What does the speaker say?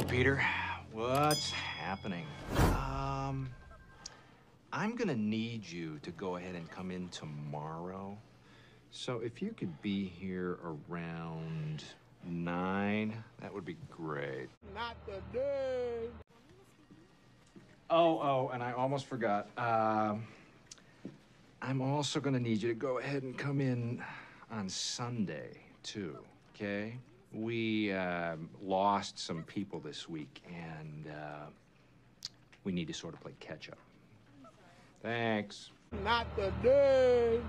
Hello, Peter. What's happening? Um, I'm gonna need you to go ahead and come in tomorrow. So if you could be here around nine, that would be great. Not today. Oh, oh, and I almost forgot. Um, I'm also gonna need you to go ahead and come in on Sunday too. Okay? We um lost some people this week, and uh, we need to sort of play catch up. Thanks. Not today.